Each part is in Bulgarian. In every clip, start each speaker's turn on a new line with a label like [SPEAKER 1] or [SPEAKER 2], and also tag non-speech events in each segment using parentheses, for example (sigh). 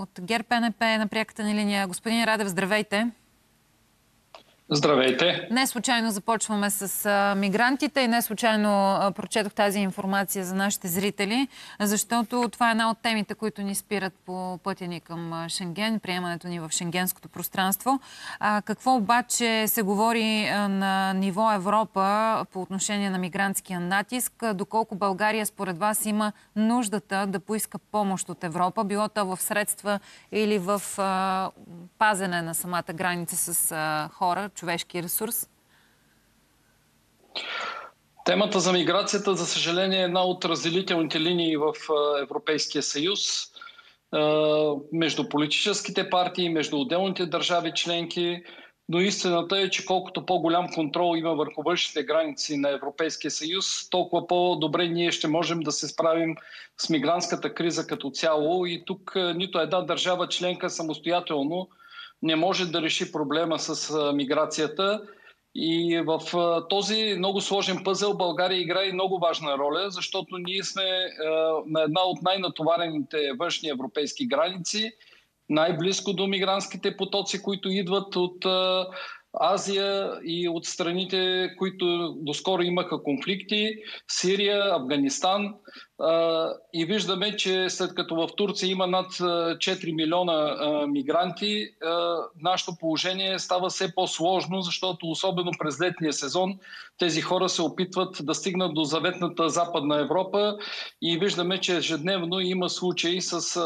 [SPEAKER 1] от ГЕРБ НП на пряката ни линия. Господин Радев, здравейте.
[SPEAKER 2] Здравейте!
[SPEAKER 1] Не случайно започваме с мигрантите и не случайно прочетох тази информация за нашите зрители, защото това е една от темите, които ни спират по пътя ни към Шенген, приемането ни в шенгенското пространство. Какво обаче се говори на ниво Европа по отношение на мигрантския натиск? Доколко България според вас има нуждата да поиска помощ от Европа, било то в средства или в а, пазене на самата граница с а, хора, човешки ресурс?
[SPEAKER 2] Темата за миграцията, за съжаление, е една от разделителните линии в Европейския съюз между политическите партии, между отделните държави членки. Но истината е, че колкото по-голям контрол има върху външните граници на Европейския съюз, толкова по-добре ние ще можем да се справим с мигрантската криза като цяло. И тук нито една държава членка самостоятелно не може да реши проблема с миграцията. И в този много сложен пъзел България играе много важна роля, защото ние сме на една от най-натоварените външни европейски граници, най-близко до мигрантските потоци, които идват от Азия и от страните, които доскоро имаха конфликти, Сирия, Афганистан. И виждаме, че след като в Турция има над 4 милиона мигранти, нашето положение става все по-сложно, защото особено през летния сезон тези хора се опитват да стигнат до заветната Западна Европа и виждаме, че ежедневно има случаи с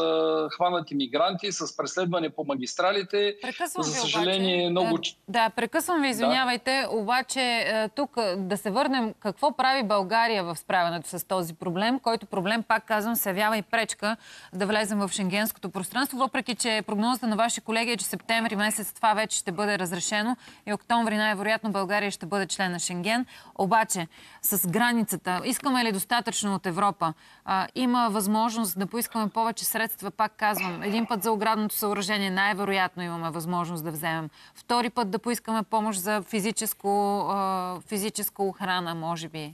[SPEAKER 2] хванати мигранти, с преследване по магистралите.
[SPEAKER 1] Прекъсвам
[SPEAKER 2] За съжаление,
[SPEAKER 1] обаче.
[SPEAKER 2] много...
[SPEAKER 1] Да, прекъсвам ви, извинявайте, да. обаче тук да се върнем какво прави България в справянето с този проблем, който който проблем, пак казвам, се явява и пречка да влезем в шенгенското пространство, въпреки че прогнозата на ваши колеги е, че септември месец това вече ще бъде разрешено и октомври най-вероятно България ще бъде член на Шенген. Обаче, с границата, искаме ли достатъчно от Европа? А, има възможност да поискаме повече средства, пак казвам. Един път за оградното съоръжение най-вероятно имаме възможност да вземем. Втори път да поискаме помощ за физическо, а, физическа охрана, може би.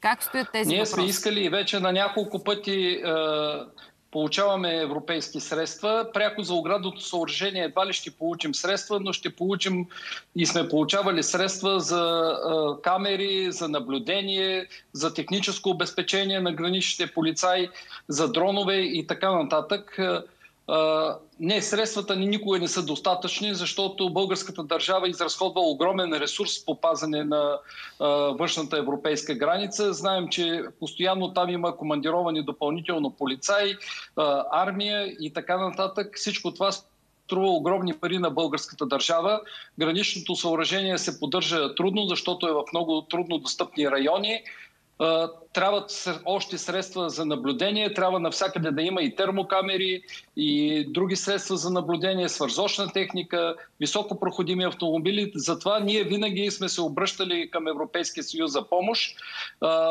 [SPEAKER 1] Как стоят тези
[SPEAKER 2] Ние
[SPEAKER 1] въпроси?
[SPEAKER 2] сме искали вече на няколко пъти получаваме европейски средства. Пряко за оградното съоръжение едва ли ще получим средства, но ще получим и сме получавали средства за е, камери, за наблюдение, за техническо обезпечение на граничните полицаи, за дронове и така нататък. Не, средствата ни никога не са достатъчни, защото българската държава изразходва огромен ресурс по пазане на външната европейска граница. Знаем, че постоянно там има командировани допълнително полицаи, армия и така нататък. Всичко това струва огромни пари на българската държава. Граничното съоръжение се поддържа трудно, защото е в много трудно достъпни райони. Трябват още средства за наблюдение, трябва навсякъде да има и термокамери, и други средства за наблюдение, свързочна техника, високопроходими автомобили. Затова ние винаги сме се обръщали към Европейския съюз за помощ.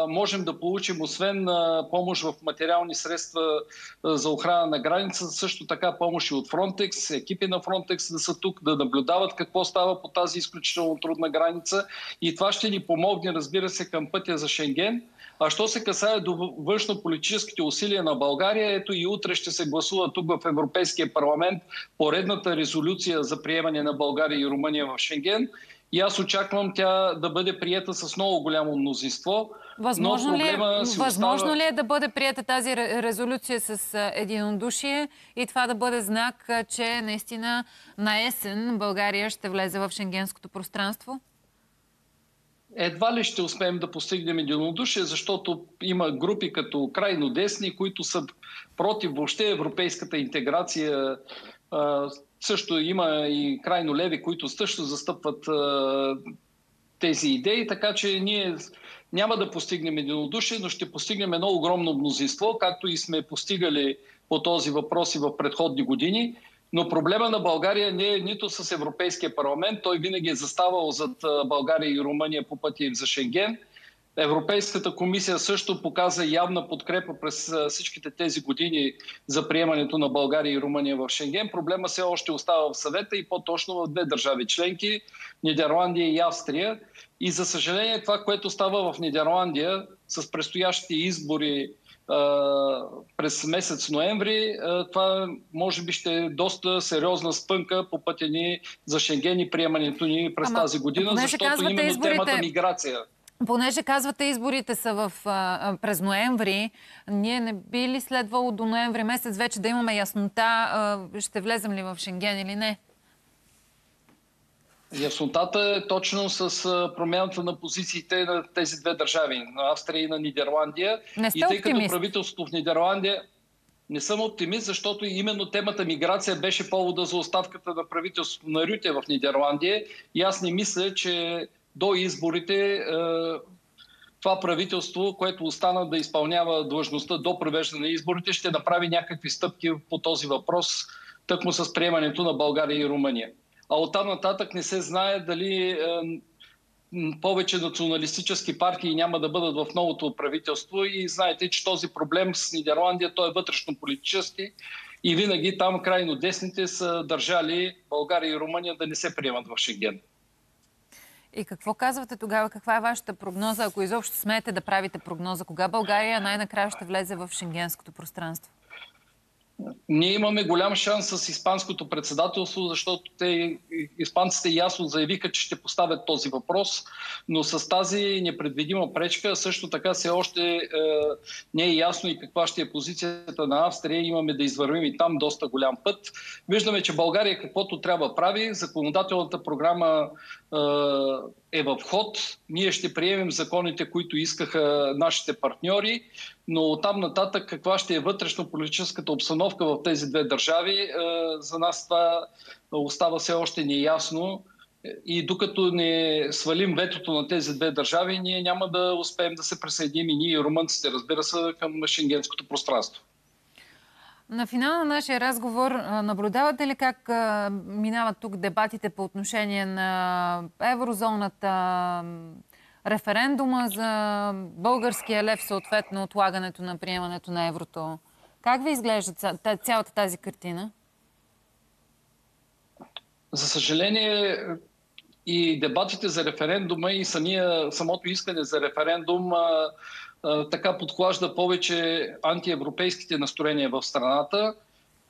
[SPEAKER 2] Можем да получим освен помощ в материални средства за охрана на граница, също така помощ и от Фронтекс, екипи на Фронтекс да са тук, да наблюдават какво става по тази изключително трудна граница. И това ще ни помогне, разбира се, към пътя за Шенген. А що се касае до външно-политическите усилия на България, ето и утре ще се гласува тук в Европейския парламент поредната резолюция за приемане на България и Румъния в Шенген. И аз очаквам тя да бъде приета с много голямо мнозинство.
[SPEAKER 1] Възможно, ли, е, възможно остава... ли е да бъде прията тази резолюция с единодушие и това да бъде знак, че наистина на есен България ще влезе в шенгенското пространство?
[SPEAKER 2] Едва ли ще успеем да постигнем единодушие, защото има групи като крайно десни, които са против въобще европейската интеграция. Също има и крайно леви, които също застъпват тези идеи, така че ние няма да постигнем единодушие, но ще постигнем едно огромно мнозинство, както и сме постигали по този въпрос и в предходни години. Но проблема на България не е нито с Европейския парламент. Той винаги е заставал зад България и Румъния по пътя им за Шенген. Европейската комисия също показа явна подкрепа през всичките тези години за приемането на България и Румъния в Шенген. Проблема все още остава в съвета и по-точно в две държави членки Нидерландия и Австрия. И за съжаление това, което става в Нидерландия с предстоящите избори през месец ноември, това може би ще е доста сериозна спънка по пътя ни за Шенген и приемането ни през Ама, тази година, защото именно изборите... темата миграция.
[SPEAKER 1] Понеже казвате, изборите са в, а, през ноември, ние не би ли следвало до ноември месец вече да имаме яснота, а, ще влезем ли в Шенген или не?
[SPEAKER 2] Яснотата е точно с промяната на позициите на тези две държави, на Австрия и на Нидерландия.
[SPEAKER 1] Не
[SPEAKER 2] сте и тъй като правителството в Нидерландия не съм оптимист, защото именно темата миграция беше повода за оставката на правителството на Рюте в Нидерландия. И аз не мисля, че до изборите това правителство, което остана да изпълнява длъжността до провеждане на изборите, ще направи някакви стъпки по този въпрос, тъкмо с приемането на България и Румъния а оттам нататък не се знае дали повече националистически партии няма да бъдат в новото правителство и знаете, че този проблем с Нидерландия той е вътрешно политически и винаги там крайно десните са държали България и Румъния да не се приемат в Шенген.
[SPEAKER 1] И какво казвате тогава? Каква е вашата прогноза, ако изобщо смеете да правите прогноза? Кога България най-накрая ще влезе в шенгенското пространство?
[SPEAKER 2] Ние имаме голям шанс с Испанското председателство, защото те, испанците ясно заявиха, че ще поставят този въпрос, но с тази непредвидима пречка също така все още е, не е ясно и каква ще е позицията на Австрия. Имаме да извървим и там доста голям път. Виждаме, че България каквото трябва прави. Законодателната програма е, е в ход. Ние ще приемем законите, които искаха нашите партньори но оттам нататък каква ще е вътрешно-политическата обстановка в тези две държави, е, за нас това остава все още неясно. И докато не свалим ветото на тези две държави, ние няма да успеем да се присъединим и ние и румънците, разбира се, към шенгенското пространство.
[SPEAKER 1] На финал на нашия разговор наблюдавате ли как минават тук дебатите по отношение на еврозоната, референдума за българския лев, съответно отлагането на приемането на еврото. Как ви изглежда цялата тази картина?
[SPEAKER 2] За съжаление, и дебатите за референдума и самия, самото искане за референдум а, а, така подклажда повече антиевропейските настроения в страната.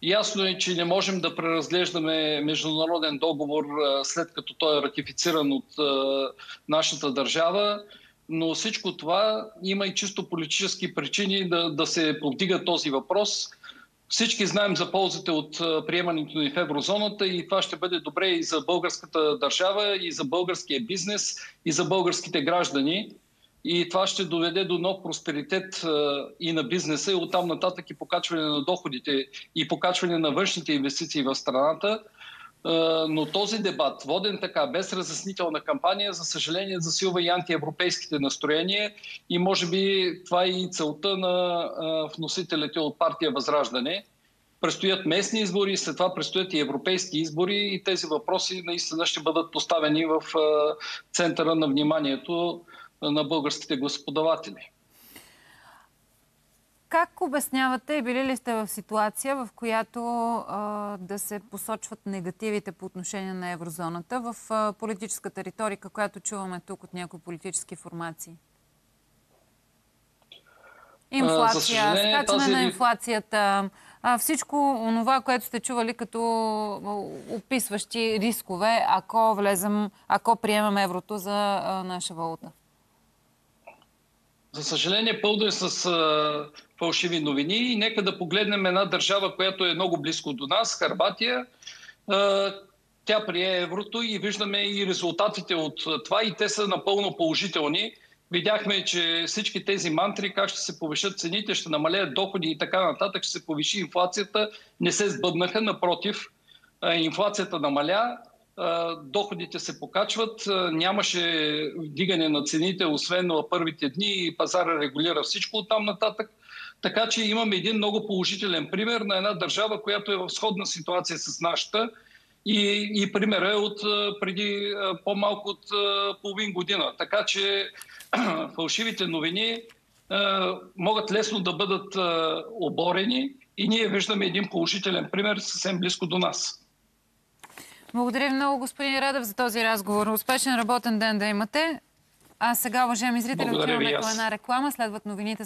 [SPEAKER 2] Ясно е, че не можем да преразглеждаме международен договор след като той е ратифициран от нашата държава, но всичко това има и чисто политически причини да, да се повдига този въпрос. Всички знаем за ползите от приемането ни в еврозоната и това ще бъде добре и за българската държава, и за българския бизнес, и за българските граждани и това ще доведе до нов просперитет и на бизнеса и оттам нататък и покачване на доходите и покачване на външните инвестиции в страната. Но този дебат, воден така, без разяснителна кампания, за съжаление засилва и антиевропейските настроения и може би това е и целта на вносителите от партия Възраждане. Престоят местни избори, след това предстоят и европейски избори и тези въпроси наистина ще бъдат поставени в центъра на вниманието на българските господаватели.
[SPEAKER 1] Как обяснявате били ли сте в ситуация, в която а, да се посочват негативите по отношение на еврозоната в а, политическата риторика, която чуваме тук от някои политически формации? Инфлация, скачане тази... на инфлацията, а, всичко това, което сте чували като описващи рискове, ако влезем, ако приемем еврото за а, наша валута.
[SPEAKER 2] За съжаление, пълно е с а, фалшиви новини и нека да погледнем една държава, която е много близко до нас, Харватия. А, тя прие еврото и виждаме и резултатите от това и те са напълно положителни. Видяхме, че всички тези мантри, как ще се повишат цените, ще намалеят доходи и така нататък, ще се повиши инфлацията, не се сбъднаха. Напротив, инфлацията намаля, доходите се покачват, нямаше вдигане на цените, освен в първите дни и пазара регулира всичко от там нататък. Така че имаме един много положителен пример на една държава, която е в сходна ситуация с нашата. И, и примера е от преди по-малко от половин година. Така че (clears throat) фалшивите новини могат лесно да бъдат оборени и ние виждаме един положителен пример съвсем близко до нас.
[SPEAKER 1] Благодаря много, господин Радев, за този разговор. Успешен работен ден да имате. А сега, уважаеми зрители, отиваме към една реклама. Следват новините